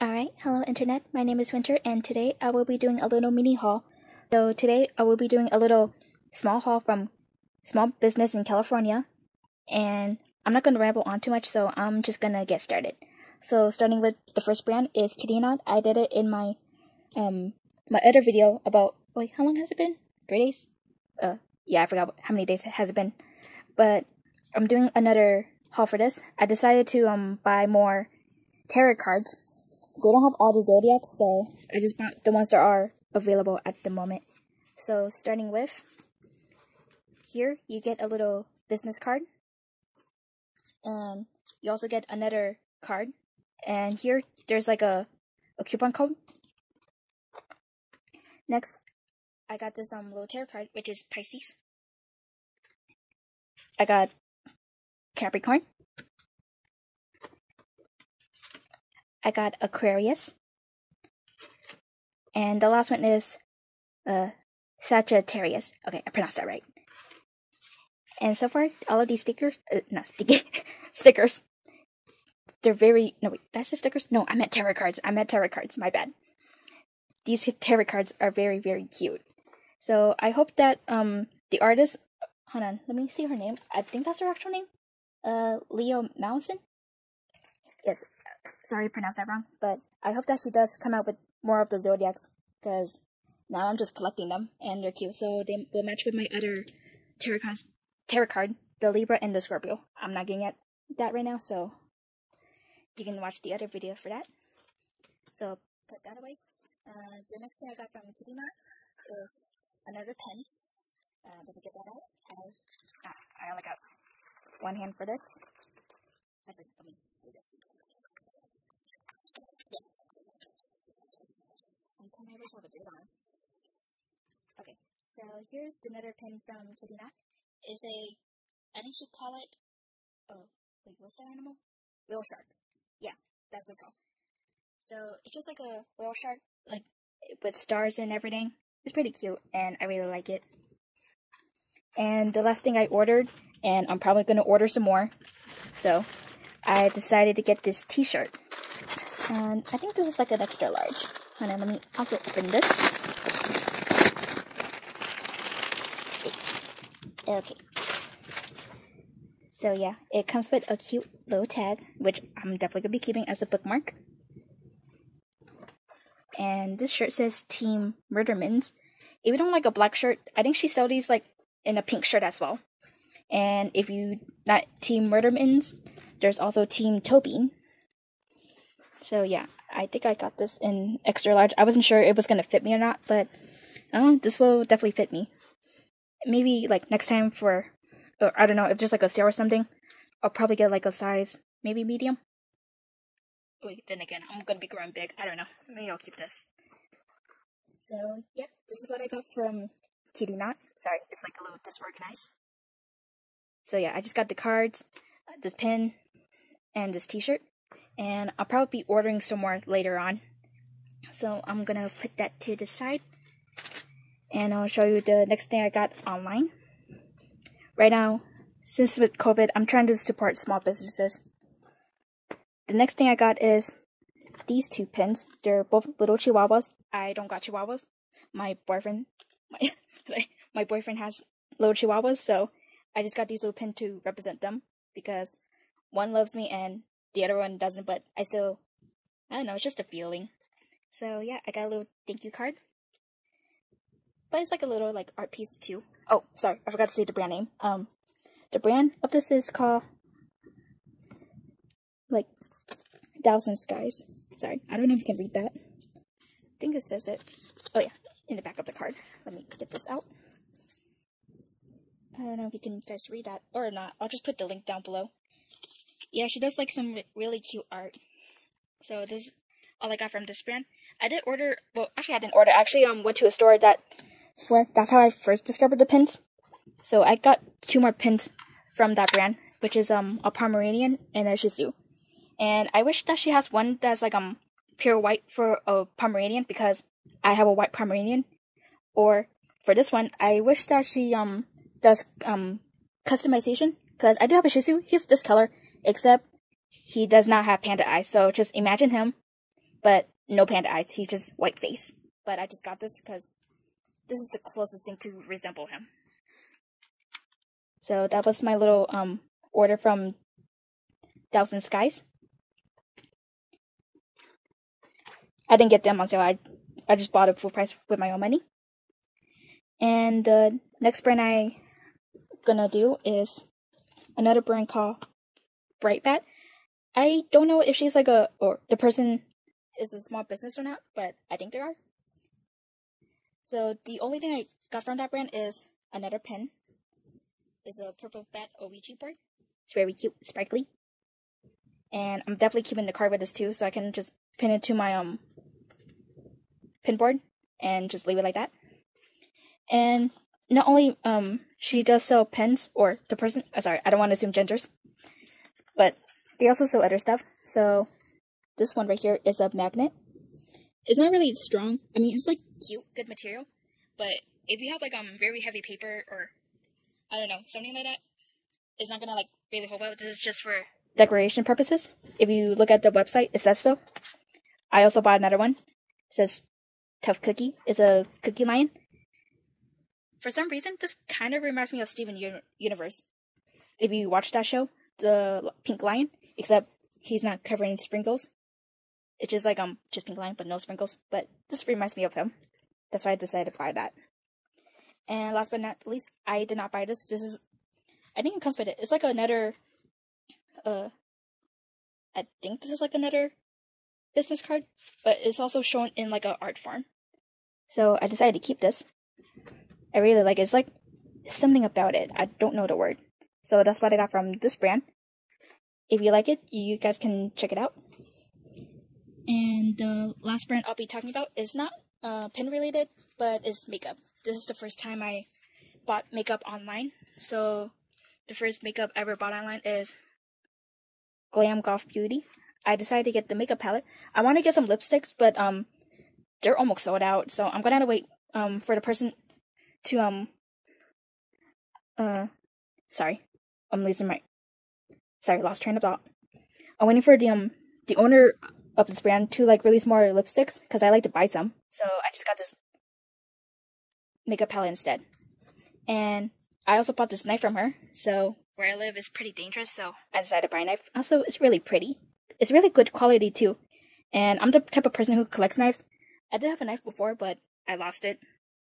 Alright, hello internet, my name is Winter and today I will be doing a little mini haul. So today I will be doing a little small haul from small business in California and I'm not going to ramble on too much so I'm just going to get started. So starting with the first brand is Kittynaut. I did it in my um my other video about wait, how long has it been? 3 days? Uh yeah, I forgot how many days has it been. But I'm doing another haul for this. I decided to um buy more tarot cards they don't have all the zodiacs, so I just bought the ones that are available at the moment. So starting with here, you get a little business card, and you also get another card. And here, there's like a a coupon code. Next, I got this um little tarot card, which is Pisces. I got Capricorn. I got Aquarius. And the last one is uh, Sagittarius. Okay, I pronounced that right. And so far, all of these stickers, uh, not sticky, stickers, they're very, no wait, that's the stickers? No, I meant tarot cards. I meant tarot cards, my bad. These tarot cards are very, very cute. So I hope that um the artist, hold on, let me see her name. I think that's her actual name. Uh, Leo Mallison? Yes, sorry I pronounced that wrong, but I hope that she does come out with more of the zodiacs because now I'm just collecting them and they're cute. So they will match with my other tarot, tarot card, the Libra and the Scorpio. I'm not getting at that right now, so you can watch the other video for that. So put that away. Uh, the next thing I got from Kittynaut is another pen. Uh, let me get that out. I, ah, I only got one hand for this. Actually, let me on. Okay, so here's the nether pin from Kitty. Is a, I think she'd call it, oh, wait, what's that animal? Whale shark. Yeah, that's what it's called. So it's just like a whale shark, like with stars and everything. It's pretty cute, and I really like it. And the last thing I ordered, and I'm probably going to order some more, so I decided to get this t-shirt. And I think this is like an extra large. Hold then let me also open this. Okay. So yeah, it comes with a cute little tag, which I'm definitely gonna be keeping as a bookmark. And this shirt says Team Murdermans. If you don't like a black shirt, I think she sold these like in a pink shirt as well. And if you not Team Murdermans, there's also Team Tobin. So yeah, I think I got this in extra large. I wasn't sure it was gonna fit me or not, but oh, this will definitely fit me. Maybe like next time for, or I don't know, if there's like a sale or something, I'll probably get like a size maybe medium. Wait, then again, I'm gonna be growing big. I don't know. Maybe I'll keep this. So yeah, this is what I got from Kittynaut. Sorry, it's like a little disorganized. So yeah, I just got the cards, uh, this pin, and this T-shirt and I'll probably be ordering some more later on. So I'm gonna put that to the side and I'll show you the next thing I got online. Right now, since with COVID, I'm trying to support small businesses. The next thing I got is these two pins. They're both little chihuahuas. I don't got chihuahuas. My boyfriend, my sorry, my boyfriend has little chihuahuas, so I just got these little pins to represent them because one loves me and the other one doesn't, but I still, I don't know, it's just a feeling. So yeah, I got a little thank you card. But it's like a little like art piece too. Oh, sorry, I forgot to say the brand name. Um, the brand of this is called like Thousand Skies. Sorry, I don't know if you can read that. I think it says it. Oh yeah, in the back of the card. Let me get this out. I don't know if you can guys read that or not. I'll just put the link down below yeah, she does like some really cute art. So this is all I got from this brand. I did order, well, actually I didn't order. I actually um, went to a store that, swear, that's how I first discovered the pins. So I got two more pins from that brand, which is um a Pomeranian and a Shih Tzu. And I wish that she has one that's like um pure white for a Pomeranian because I have a white Pomeranian. Or for this one, I wish that she um does um customization because I do have a Shih Tzu. He's this color except he does not have panda eyes. So just imagine him but no panda eyes. He's just white face. But I just got this because this is the closest thing to resemble him. So that was my little um order from Thousand Skies. I didn't get them on sale. I I just bought it full price with my own money. And the next brand I gonna do is another brand called Brightbat. I don't know if she's like a or the person is a small business or not, but I think they are. So the only thing I got from that brand is another pen. Is a purple bat Ouija board. It's very cute, sparkly. And I'm definitely keeping the card with this too, so I can just pin it to my um pin board and just leave it like that. And not only um she does sell pens or the person uh, sorry, I don't want to assume genders. But they also sell other stuff. So this one right here is a magnet. It's not really strong. I mean, it's like cute, good material. But if you have like um very heavy paper or I don't know something like that, it's not gonna like really hold up. This is just for decoration purposes. If you look at the website, it says so. I also bought another one. It says Tough Cookie. It's a cookie lion. For some reason, this kind of reminds me of Steven Universe. If you watch that show, the Pink Lion, except he's not covering sprinkles. It's just like um just pink line but no sprinkles. But this reminds me of him. That's why I decided to buy that. And last but not least, I did not buy this. This is I think it comes with it. It's like another uh I think this is like another business card, but it's also shown in like a art form. So I decided to keep this. I really like it. It's like something about it. I don't know the word. So that's what I got from this brand. If you like it, you guys can check it out. And the last brand I'll be talking about is not uh, pen related, but is makeup. This is the first time I bought makeup online. So the first makeup I ever bought online is Glam Goth Beauty. I decided to get the makeup palette. I want to get some lipsticks, but um, they're almost sold out. So I'm gonna have to wait um for the person to um uh sorry, I'm losing my sorry lost train of thought. I'm waiting for the um the owner of this brand to like release more lipsticks because I like to buy some. So I just got this makeup palette instead. And I also bought this knife from her. So where I live is pretty dangerous, so I decided to buy a knife. Also, it's really pretty. It's really good quality too. And I'm the type of person who collects knives. I did have a knife before, but I lost it.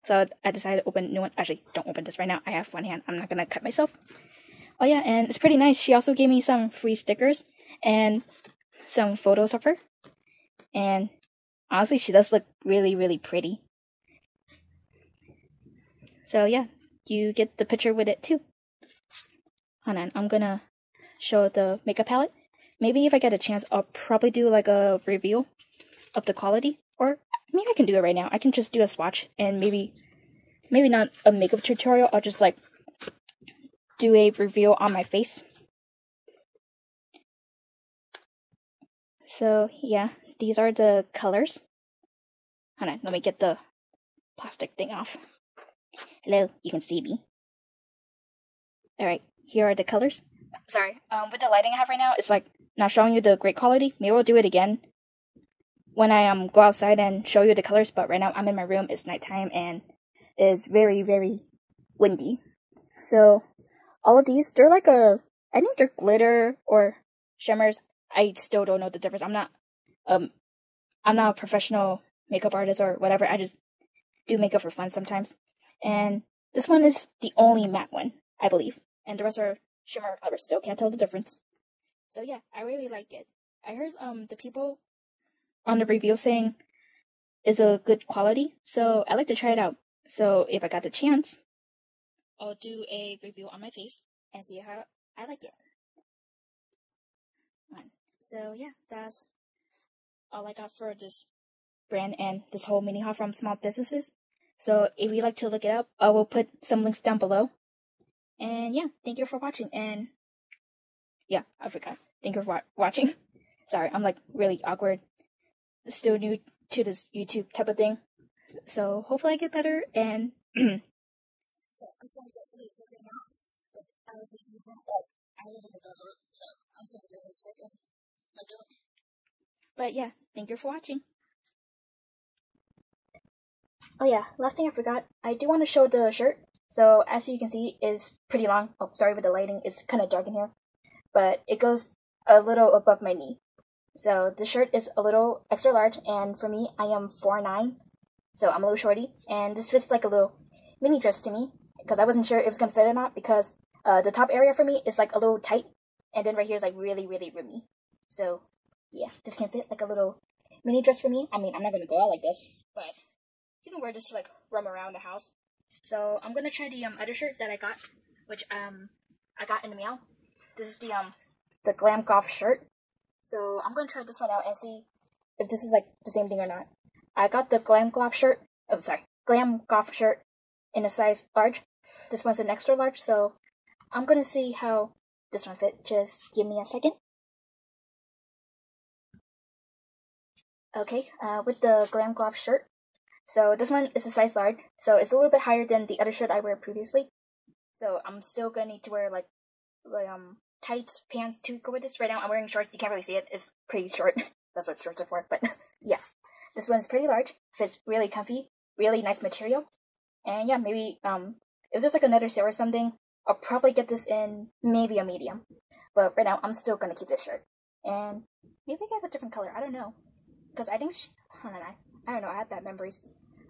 So I decided to open a new one. Actually, don't open this right now. I have one hand. I'm not gonna cut myself. Oh yeah, and it's pretty nice. She also gave me some free stickers and some photos of her. And honestly, she does look really, really pretty. So yeah, you get the picture with it too. Hold on, I'm gonna show the makeup palette. Maybe if I get a chance, I'll probably do like a review of the quality. Or maybe I can do it right now. I can just do a swatch and maybe, maybe not a makeup tutorial. I'll just like do a review on my face. So yeah, these are the colors. Hold on, let me get the plastic thing off. Hello, you can see me. Alright, here are the colors. Sorry, um, with the lighting I have right now, it's like not showing you the great quality. Maybe we'll do it again when I um go outside and show you the colors, but right now I'm in my room, it's nighttime, and it's very, very windy. So, all of these, they're like a, I think they're glitter or shimmers. I still don't know the difference. I'm not um I'm not a professional makeup artist or whatever. I just do makeup for fun sometimes. And this one is the only matte one, I believe. And the rest are shimmer color. Still can't tell the difference. So yeah, I really like it. I heard um the people on the review saying is a good quality, so I like to try it out. So if I got the chance, I'll do a review on my face and see how I like it. So yeah, that's all I got for this brand and this whole mini haul from small businesses. So if you'd like to look it up, I will put some links down below. And yeah, thank you for watching. And yeah, I forgot. Thank you for wa- watching. Sorry, I'm like really awkward. Still new to this YouTube type of thing. So hopefully I get better and. so I'm sorry to get sick right now. But allergy season. Oh, I live in the desert, so I'm sorry to get sick and my throat But yeah, thank you for watching. Oh yeah, last thing I forgot, I do want to show the shirt. So as you can see, it's pretty long. Oh, sorry with the lighting, it's kind of dark in here. But it goes a little above my knee. So the shirt is a little extra large, and for me, I am 4'9", so I'm a little shorty. And this fits like a little mini dress to me, because I wasn't sure it was to fit or not, because uh, the top area for me is like a little tight, and then right here is like really, really roomy. So yeah, this can fit like a little mini dress for me. I mean, I'm not to go out like this, but you can wear this to like roam around the house. So I'm gonna try the um other shirt that I got, which um I got in the mail. This is the um the glam goth shirt. So I'm gonna try this one out and see if this is like the same thing or not. I got the glam goth shirt. Oh, sorry, glam goth shirt in a size large. This one's an extra large, so I'm gonna see how this one fit. Just give me a second. Okay, uh, with the glam goth shirt, so this one is a size large, so it's a little bit higher than the other shirt I wear previously. So I'm still gonna need to wear like, like um tight pants to go with this. Right now I'm wearing shorts. You can't really see it. It's pretty short. That's what shorts are for. But yeah, this one's pretty large. Fits really comfy. Really nice material. And yeah, maybe um it was just like another sale or something, I'll probably get this in maybe a medium. But right now I'm still gonna keep this shirt. And maybe get a different color. I don't know. Because I think she, hold on, I, I don't know. I have bad memories.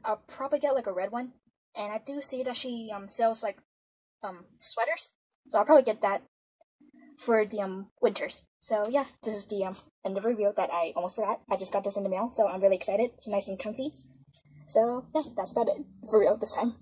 I'll probably get like a red one. And I do see that she um sells like um sweaters, so I'll probably get that for the um winters. So yeah, this is the um end of review that I almost forgot. I just got this in the mail, so I'm really excited. It's nice and comfy. So yeah, that's about it for real this time.